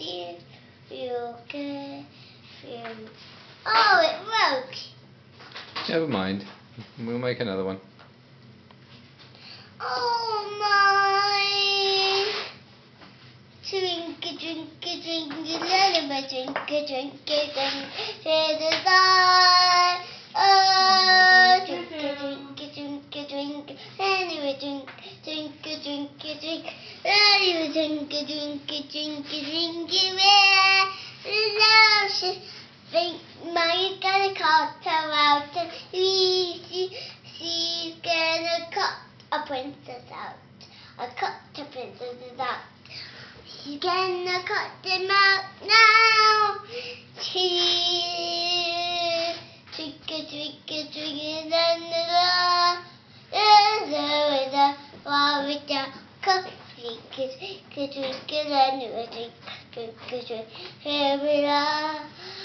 you. Feel good. Feel. Oh, it broke. Never mind. We'll make another one. Oh my! Twinkle, twinkle, twinkle, little twinkle, twinkle, twinkle, to the sky. Oh, twinkle, twinkle, twinkle, twinkle, anyway, twinkle, twinkle, twinkle, anyway, twinkle, twinkle, twinkle, twinkle, where love should think my gonna cut her out and we she's gonna cut a princess out. I cut the princesses out. She's gonna cut them out now. Cheer. Twinkle, twinkle, twinkle, down the road. There's a the with the twinkle, and the twinkle, twinkle, twinkle, twinkle,